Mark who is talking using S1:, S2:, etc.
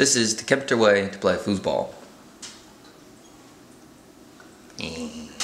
S1: This is the Kempter way to play foosball. Eh.